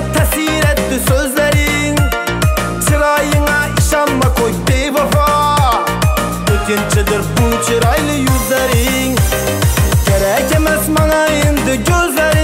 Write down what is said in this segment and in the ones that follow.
Hasret tesir sözlerin Çırayına işanma koy bir vafa Ötünçidir bu çıraylı yüzlerin Gerek emez bana indi gözlerin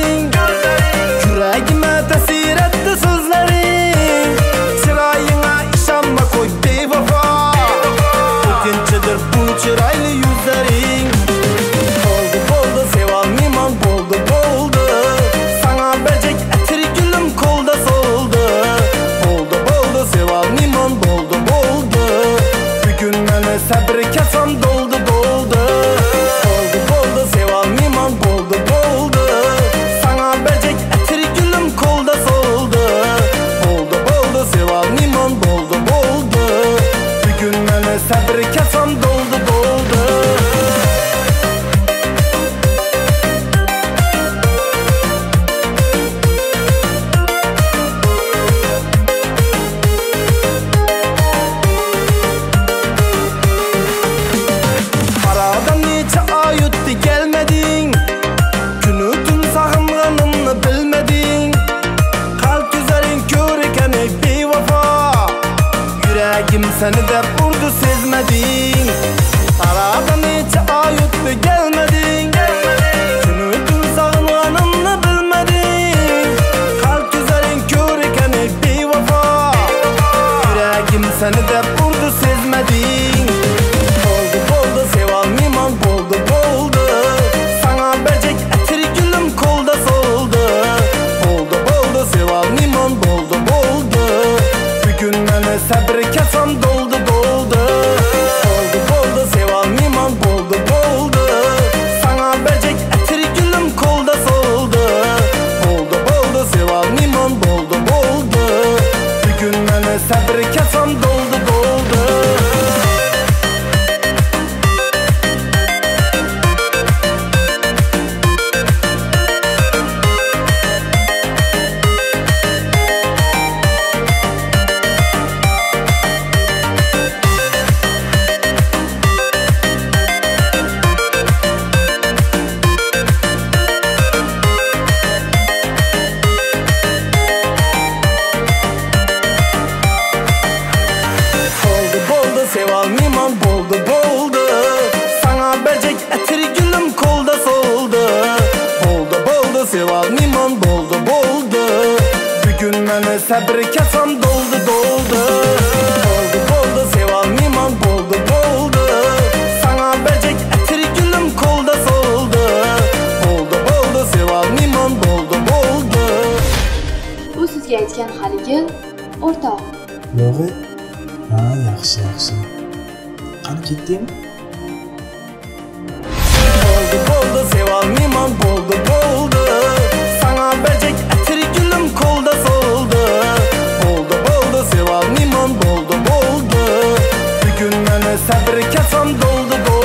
seni de vurdu sezmedin. Aradan neçe ay öttü gelmedin. Günü tüm sağımganımını bilmedin. Kalp güzelin körükeni bir vafa Yüreğim seni de vurdu sezmedin. Boldu boldu sevalmayman boldu boldu Sana bejek atir gülüm kolda soldu. Boldu boldu sevalmayman boldu boldu Bugün meni sabr kasam sabr kasam Boldu. Boldu boldu boldu Bugün doldu doldu. Boldu boldu sevalmayman boldu boldu Sana bejek atir gülüm kolda soldu. Boldu boldu sevalmayman boldu boldu u sizga aytgan haligi o'rtoq yo'g'i ha yaxshi yaxshi qani ketdingmi Boldu boldu boldu boldu sabr kasam doldu doldu